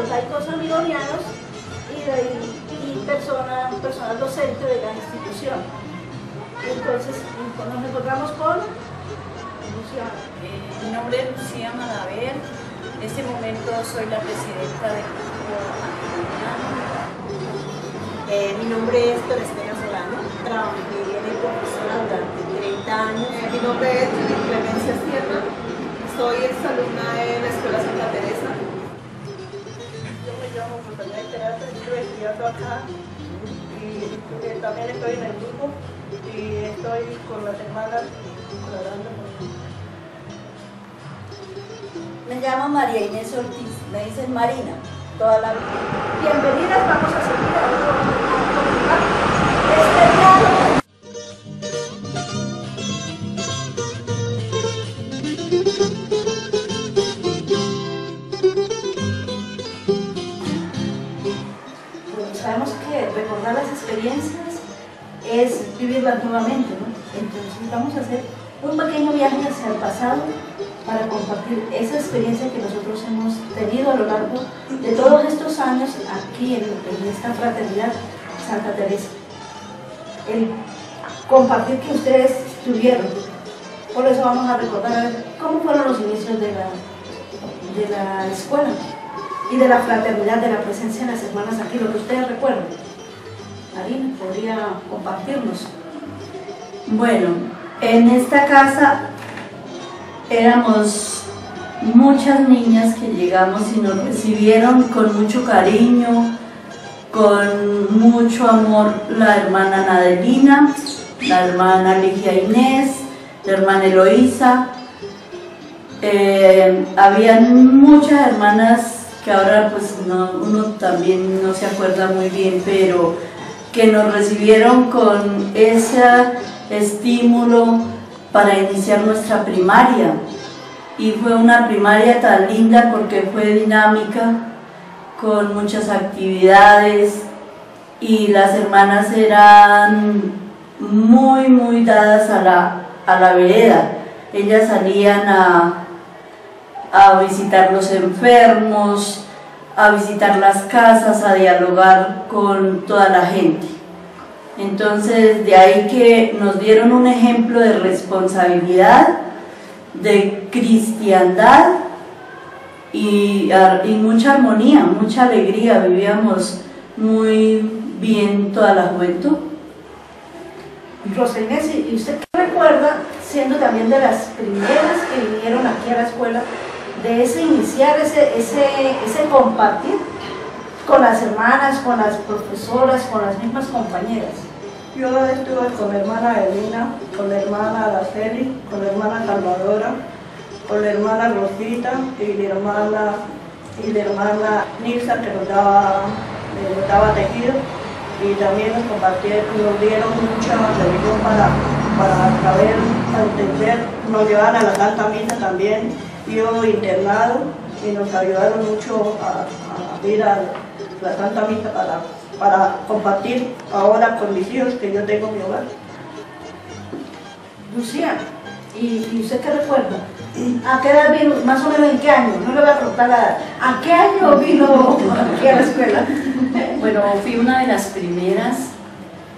Los laicos amigonianos y, de, y persona, personal docente de la institución. Entonces nos encontramos con Lucía. Eh, mi nombre es Lucía Madaver, en este momento soy la presidenta del grupo amigoniano. Eh, mi nombre es Torestena Solano, trabajé de profesora durante 30 años. Eh, mi nombre es Judith Clemencia Sierra, soy exalumna en la Escuela Santa Teresa. Llamo Rosalía Teresa, estoy estudiando acá y eh, también estoy en el grupo y estoy con las hermanas colaborando Me llamo María Inés Ortiz, me dicen Marina, toda la vida. Bienvenidas, vamos a seguir a este nuevamente. Entonces vamos a hacer un pequeño viaje hacia el pasado para compartir esa experiencia que nosotros hemos tenido a lo largo de todos estos años aquí en, en esta fraternidad Santa Teresa. El compartir que ustedes tuvieron. Por eso vamos a recordar cómo fueron los inicios de la, de la escuela y de la fraternidad, de la presencia de las hermanas aquí, lo que ustedes recuerdan. Marina, podría compartirnos. Bueno, en esta casa éramos muchas niñas que llegamos y nos recibieron con mucho cariño, con mucho amor la hermana Nadelina, la hermana Ligia Inés, la hermana Eloísa. Eh, habían muchas hermanas que ahora pues uno también no se acuerda muy bien, pero que nos recibieron con ese estímulo para iniciar nuestra primaria. Y fue una primaria tan linda porque fue dinámica, con muchas actividades y las hermanas eran muy, muy dadas a la, a la vereda. Ellas salían a, a visitar los enfermos, a visitar las casas, a dialogar con toda la gente. Entonces, de ahí que nos dieron un ejemplo de responsabilidad, de cristiandad y, y, mucha armonía, mucha alegría. Vivíamos muy bien toda la juventud. Rosa Inés, ¿y usted qué recuerda, siendo también de las primeras que vinieron aquí a la escuela, de ese iniciar, ese, ese, ese compartir con las hermanas, con las profesoras, con las mismas compañeras? Yo estuve con la hermana Elina, con la hermana Araceli, con la hermana Salvadora, con la hermana Rosita y la hermana, y la hermana Nilsa que nos daba, nos daba tejido. Y también nos compartieron, nos dieron mucha religión para, para saber, para entender, nos llevaban a la Santa Misa también, yo internado y nos ayudaron mucho a, a ir a la Santa Misa para para compartir ahora con mis hijos que yo tengo en mi hogar. Lucía, ¿y, usted qué recuerda? ¿A qué edad vino? Más o menos en qué año? No le voy a preguntar la edad. ¿A qué año vino aquí a la escuela? Bueno, fui una de las primeras,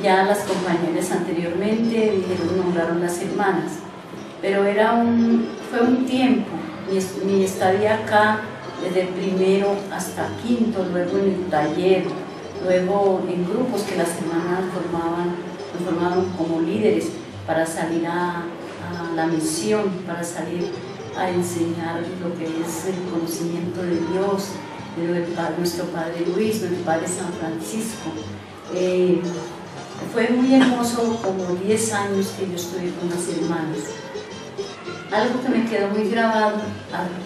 ya las compañeras anteriormente dijeron, nombraron las hermanas, pero era un, fue un tiempo, mi, mi estadía acá desde primero hasta quinto, luego en el taller, luego en grupos que las hermanas formaban, formaban como líderes para salir a, la misión, para salir a enseñar lo que es el conocimiento de Dios, de nuestro Padre Luis, nuestro Padre San Francisco. Eh, fue muy hermoso como 10 años que yo estuve con las hermanas. algo que me quedó muy grabado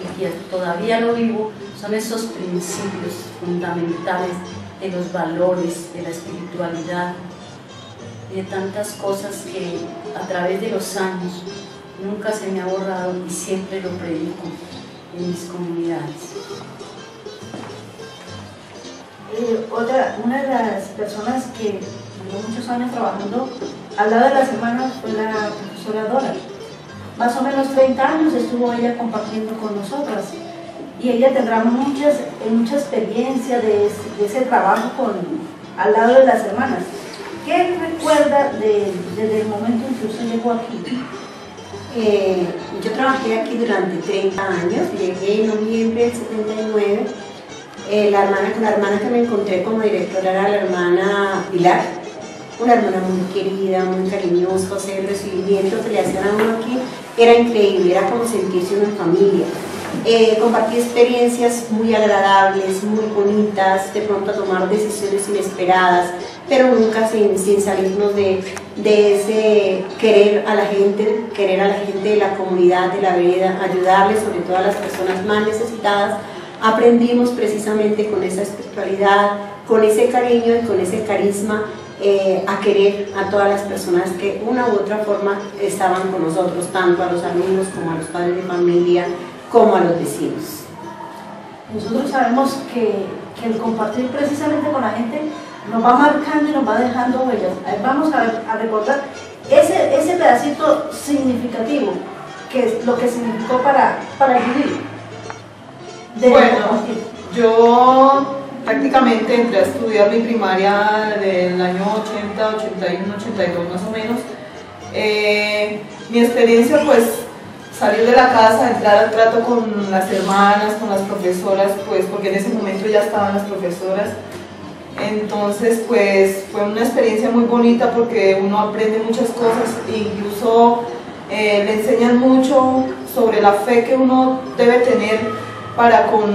y que todavía lo vivo son esos principios fundamentales de los valores, de la espiritualidad, de tantas cosas que a través de los años nunca se me ha borrado y siempre lo predico en mis comunidades. Eh, otra, una de las personas que llevó muchos años trabajando al lado de las hermanas fue la profesora Dora. Más o menos 30 años estuvo ella compartiendo con nosotras y ella tendrá muchas, mucha experiencia de, ese trabajo con, al lado de las hermanas. ¿Qué recuerda desde el momento en que usted llegó aquí? Eh, yo trabajé aquí durante 30 años, llegué en noviembre del 79. Eh, la, hermana, la hermana que me encontré como directora era la hermana Pilar, una hermana muy querida, muy cariñosa, el recibimiento que le hacían a uno aquí era increíble, era como sentirse una familia. Eh, compartí experiencias muy agradables, muy bonitas, de pronto tomar decisiones inesperadas, pero nunca sin, sin salirnos de, de, ese querer a la gente, querer a la gente de la comunidad, de la vida, ayudarles, sobre todo a las personas más necesitadas. Aprendimos precisamente con esa espiritualidad, con ese cariño y con ese carisma eh, a querer a todas las personas que una u otra forma estaban con nosotros, tanto a los alumnos como a los padres de familia, como a los vecinos. Nosotros sabemos que, que el compartir precisamente con la gente nos va marcando y nos va dejando huellas. Vamos a, a recordar ese, ese pedacito significativo, que es lo que significó para, para Judith. bueno, yo prácticamente entré a estudiar mi primaria del año 80, 81, 82 más o menos. Eh, mi experiencia pues salir de la casa, entrar al trato con las hermanas, con las profesoras, pues porque en ese momento ya estaban las profesoras. Entonces, pues fue una experiencia muy bonita porque uno aprende muchas cosas, incluso eh, le enseñan mucho sobre la fe que uno debe tener para con,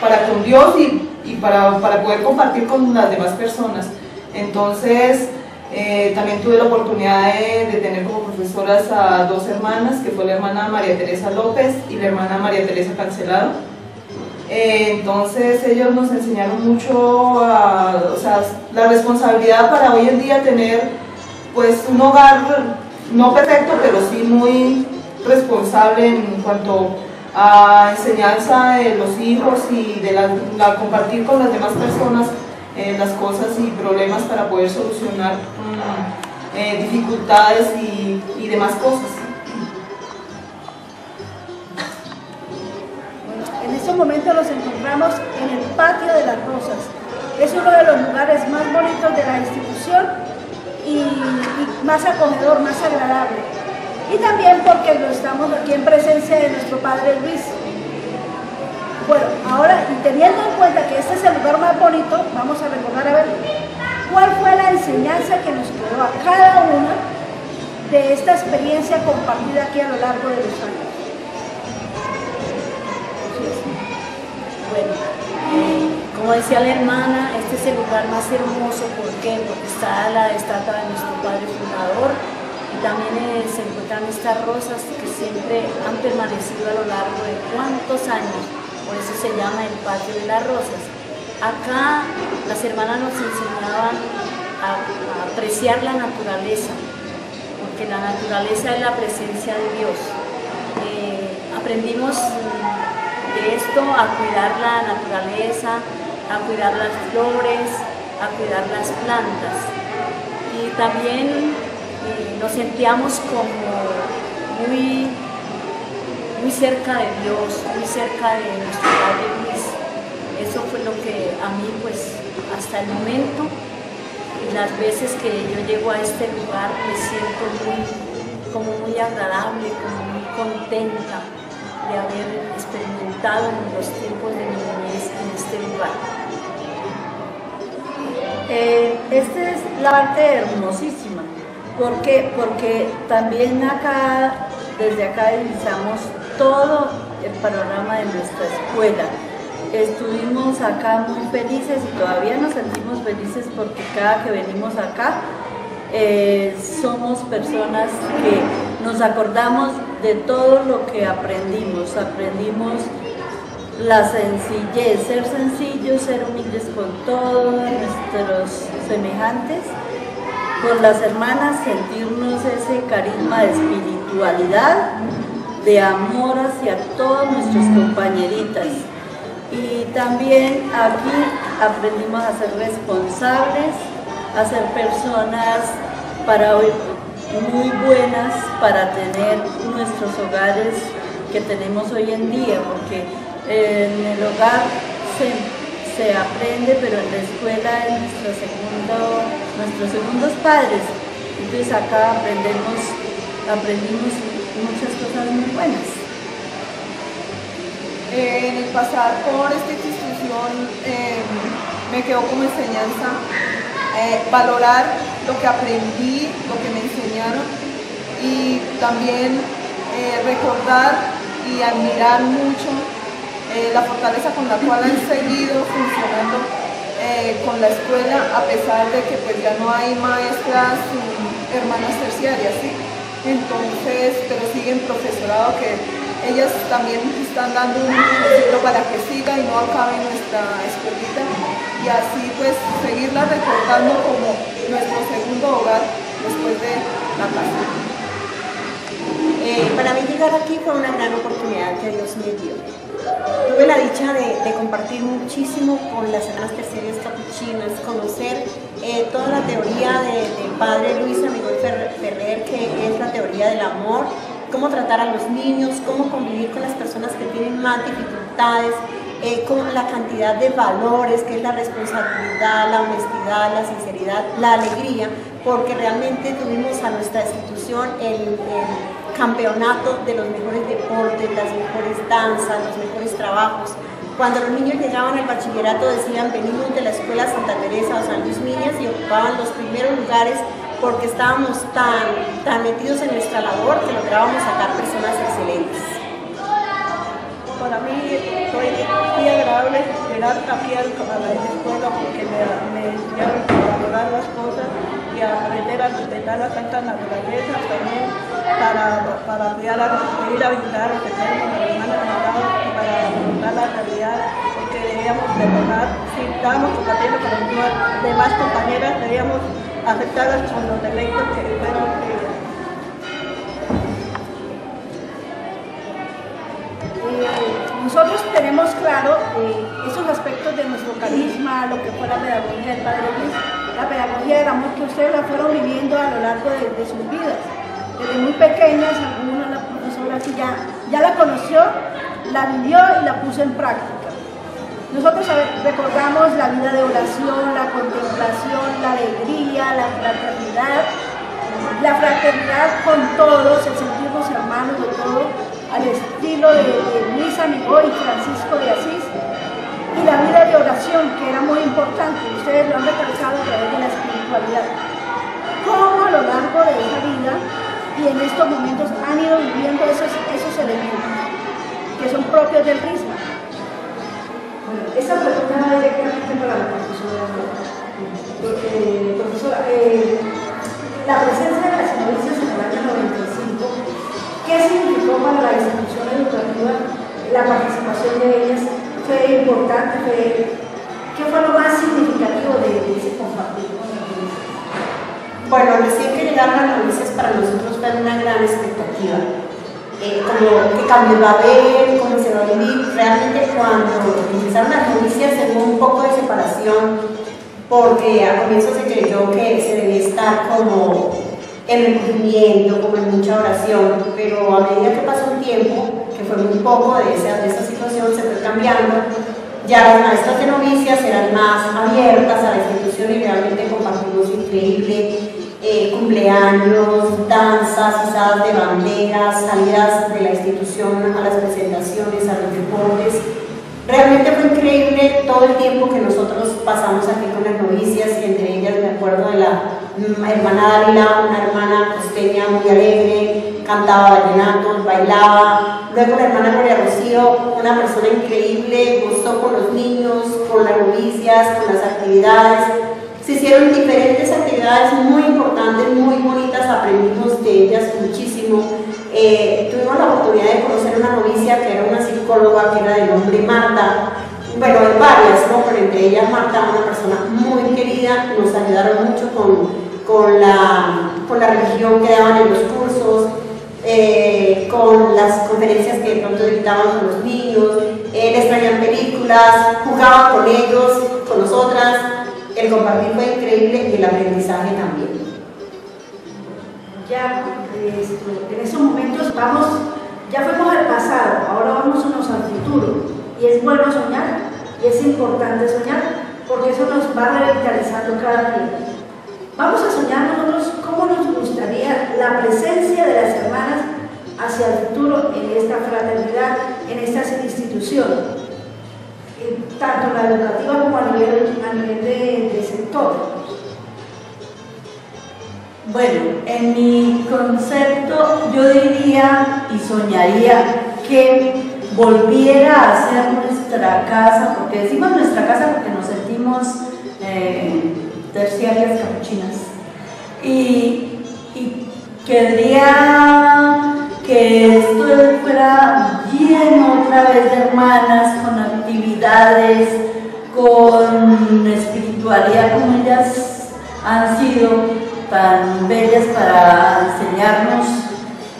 para con Dios y, y para, para poder compartir con las demás personas. Entonces, eh, también tuve la oportunidad de, tener como profesoras a dos hermanas, que fue la hermana María Teresa López y la hermana María Teresa Cancelado. Eh, entonces ellos nos enseñaron mucho, o sea, la responsabilidad para hoy en día tener pues un hogar no perfecto, pero sí muy responsable en cuanto a enseñanza de los hijos y de la compartir con las demás personas eh, las cosas y problemas para poder solucionar mm, eh, dificultades y, demás cosas. en estos momentos nos encontramos en el patio de las Rosas. Es uno de los lugares más bonitos de la institución y, y más acogedor, más agradable. Y también porque lo estamos aquí en presencia de nuestro Padre Luis, teniendo en cuenta que este es el lugar más bonito, vamos a recordar a ver cuál fue la enseñanza que nos quedó a cada una de esta experiencia compartida aquí a lo largo de los años. Bueno, como decía la hermana, este es el lugar más hermoso, ¿por qué? Porque está la estatua de nuestro Padre Fundador y también eh, se encuentran estas rosas que siempre han permanecido a lo largo de cuántos años por eso se llama el patio de las rosas. Acá las hermanas nos enseñaban a, apreciar la naturaleza, porque la naturaleza es la presencia de Dios. Eh, aprendimos de esto a cuidar la naturaleza, a cuidar las flores, a cuidar las plantas. Y también eh, nos sentíamos como muy muy cerca de Dios, muy cerca de nuestro Padre Luis. Eso fue lo que a mí, pues, hasta el momento, las veces que yo llego a este lugar, me siento muy, como muy agradable, como muy contenta de haber experimentado en los tiempos de mi niñez en este lugar. Eh, esta es la parte hermosísima. ¿Por qué? Porque también acá, desde acá iniciamos todo el panorama de nuestra escuela. Estuvimos acá muy felices y todavía nos sentimos felices porque cada que venimos acá eh, somos personas que nos acordamos de todo lo que aprendimos. Aprendimos la sencillez, ser sencillos, ser humildes con todos nuestros semejantes, con las hermanas sentirnos ese carisma de espiritualidad, de amor hacia todos nuestros compañeritas. Y también aquí aprendimos a ser responsables, a ser personas para hoy muy buenas para tener nuestros hogares que tenemos hoy en día, porque en el hogar se, aprende, pero en la escuela es nuestro segundo, nuestros segundos padres. Entonces acá aprendemos, aprendimos muchas cosas muy buenas. en el pasar por esta institución eh, me quedó como enseñanza eh, valorar lo que aprendí, lo que me enseñaron y también eh, recordar y admirar mucho eh, la fortaleza con la cual han seguido funcionando con la escuela a pesar de que pues ya no hay maestras hermanas terciarias. Entonces, pero siguen profesorado que ellas también están dando un ejemplo para que siga y no acabe nuestra escuelita y así pues seguirla recordando como nuestro segundo hogar después de la casa. Eh, para mí llegar aquí fue una gran oportunidad que Dios me dio. Tuve la dicha de, compartir muchísimo con las hermanas terciarias capuchinas, conocer eh, toda la teoría del padre Luis Miguel Ferrer, que es la teoría del amor, cómo tratar a los niños, cómo convivir con las personas que tienen más dificultades, eh, con la cantidad de valores que es la responsabilidad, la honestidad, la sinceridad, la alegría, porque realmente tuvimos a nuestra institución el, campeonato de los mejores deportes, las mejores danzas, los mejores trabajos. Cuando los niños llegaban al bachillerato decían venimos de la escuela Santa Teresa o San Luis Miñas y ocupaban los primeros lugares porque estábamos tan, tan metidos en nuestra labor que lográbamos sacar personas excelentes. Para mí fue muy agradable llegar aquí a la escuela porque me, me enseñaron a valorar las cosas y a aprender a respetar la santa naturaleza también para, para a, ir a visitar enfermos, a los hermanos y para afrontar la realidad porque debíamos perdonar, si estábamos compartiendo con las demás compañeras, debíamos afectadas con los delitos que fueron eh, nosotros tenemos claro eh, esos aspectos de nuestro carisma, lo que fue la pedagogía del Padre Luis, la pedagogía del amor que ustedes la fueron viviendo a lo largo de, sus vidas. Desde muy pequeñas, alguna la profesora aquí ya, ya la conoció, la vivió y la puso en práctica. Nosotros recordamos la vida de oración, la contemplación, la alegría, la fraternidad, la fraternidad con todos, el sentirnos hermanos de todos, al estilo de, Luis Amigo y Francisco de Asís, y la vida de oración, que era muy importante, ustedes lo han recalcado a través de la espiritualidad. Cómo lo largo de esa vida ido viviendo esos, esos elementos que son propios del ritmo esa pregunta va directamente para la profesora. Profesora, eh, la presencia de las novicias en el año 95, ¿qué significó para la institución educativa la participación de ellas? ¿Fue importante? ¿Qué fue lo más significativo de, ese compartir con Bueno, recién que las novicias para nosotros fue una gran expectativa eh, como qué cambios va a haber, cómo se va a vivir. Realmente cuando empezaron las noticias hubo un poco de separación porque a comienzo se creyó que se debía estar como en recogimiento, como en mucha oración, pero a medida que pasó un tiempo, que fue muy poco de esa, de esa situación, se fue cambiando. Ya las maestras de novicias eran más abiertas a la institución y realmente compartimos increíble eh, cumpleaños, danzas, izadas de banderas, salidas de la institución a las presentaciones, a los deportes. Realmente fue increíble todo el tiempo que nosotros pasamos aquí con las novicias y entre ellas me acuerdo de la hermana Dávila, una hermana costeña muy alegre, cantaba vallenatos, bailaba. Luego la hermana María Rocío, una persona increíble, gustó con los niños, con las novicias, con las actividades Se hicieron diferentes actividades muy importantes, muy bonitas, aprendimos de ellas muchísimo. Eh, tuvimos la oportunidad de conocer una novicia que era una psicóloga, que era de nombre Marta, bueno, hay varias, pero entre ellas Marta, una persona muy querida, nos ayudaron mucho con, con, la, con la religión que daban en los cursos, eh, con las conferencias que de pronto dictaban con los niños, eh, les traían películas, jugaban con ellos, con nosotras, el compartir fue increíble y el aprendizaje también. Ya en esos momentos vamos, ya fuimos al pasado, ahora vamos al futuro. Y es bueno soñar y es importante soñar porque eso nos va revitalizando cada día. Vamos a soñar nosotros cómo nos gustaría la presencia de las hermanas hacia el futuro en esta fraternidad, en estas instituciones tanto la educativa como a nivel, a nivel de, sector. Bueno, en mi concepto yo diría y soñaría que volviera a ser nuestra casa, porque decimos nuestra casa porque nos sentimos eh, terciarias capuchinas, y, y querría que esto fuera otra vez de hermanas con actividades, con espiritualidad como ellas han sido tan bellas para enseñarnos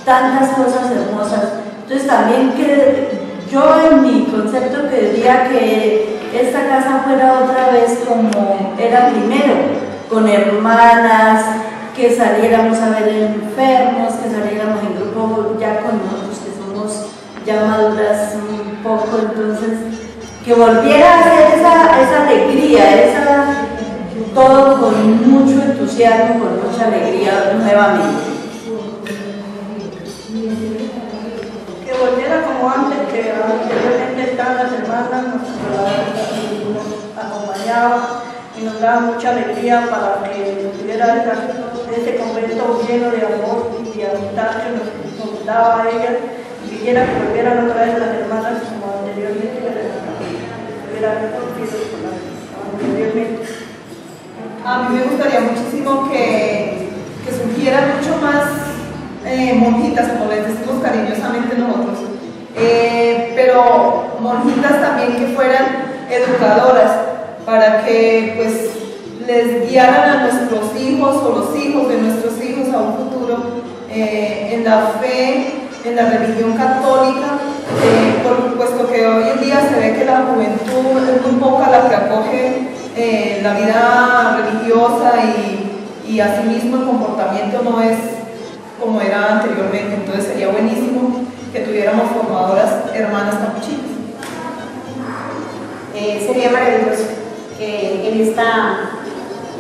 tantas cosas hermosas. Entonces también que yo en mi concepto quería que esta casa fuera otra vez como era primero, con hermanas, que saliéramos a ver enfermos, que saliéramos en grupo ya con nosotros que somos ya maduras un poco, entonces que volviera a ser esa, esa alegría, esa, todo con mucho entusiasmo, con mucha alegría nuevamente. Que volviera como antes, que anteriormente estaban las hermanas, nos acompañaban y nos daba mucha alegría para que tuviera ese convento lleno de amor y de amistad que nos, daba a ella quisiera que volvieran otra vez las hermanas como anteriormente hubieran anteriormente. A mí me gustaría muchísimo que, que surgieran mucho más eh, monjitas, como les decimos cariñosamente nosotros, eh, pero monjitas también que fueran educadoras, para que pues les guiaran a nuestros hijos o los hijos de nuestros hijos a un futuro eh, en la fe, en la religión católica, eh, por puesto que hoy en día se ve que la juventud es muy poca la que acoge eh, la vida religiosa y, y asimismo el comportamiento no es como era anteriormente, entonces sería buenísimo que tuviéramos formadoras hermanas capuchinas. sería maravilloso que en esta,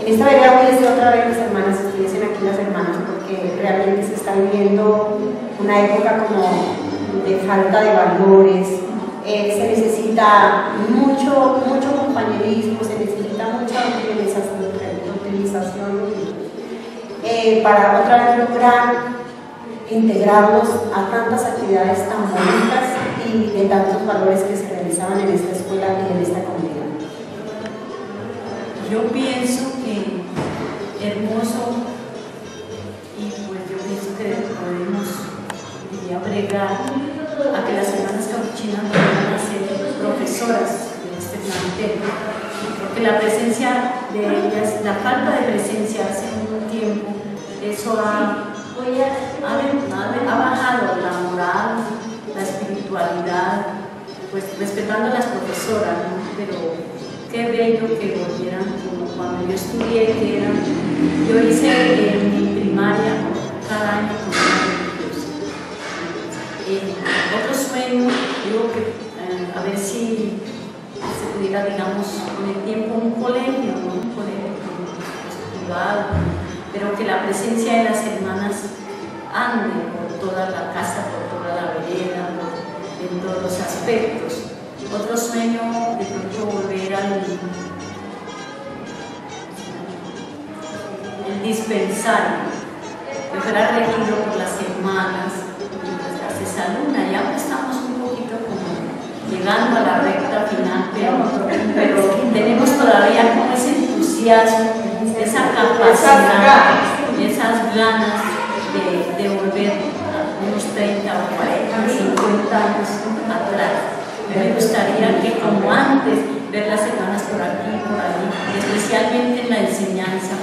en esta vereda hubiese otra vez las hermanas, estuviesen aquí las hermanas, porque realmente se está viviendo una época como de falta de valores, eh, se necesita mucho, mucho compañerismo, se necesita mucha utilización, eh, para otra vez lograr integrarlos a tantas actividades tan bonitas y de tantos valores que se realizaban en esta escuela y en esta comunidad. Yo pienso que hermoso bregar a que las hermanas capuchinas puedan ser profesoras de este plantel, porque la presencia de ellas, la falta de presencia hace un tiempo, eso ha, ha, bajado la moral, la espiritualidad, pues respetando a las profesoras, pero qué bello que volvieran como cuando yo estudié, que eran, yo hice en mi primaria cada año con otro sueño, digo que eh, a ver si se pudiera, digamos, con el tiempo un colegio, un colegio privado, pero que la presencia de las hermanas ande por toda la casa, por toda la vereda, en todos los aspectos. Otro sueño de pronto volver al dispensario, que fuera regido por las hermanas esa luna. Ya estamos un poquito como llegando a la recta final, pero, pero tenemos todavía como ese entusiasmo capacidad, esas ganas de, de volver a unos 30 o 40, 50 años atrás. Me gustaría que como antes, ver las hermanas por aquí, por allí, especialmente en la enseñanza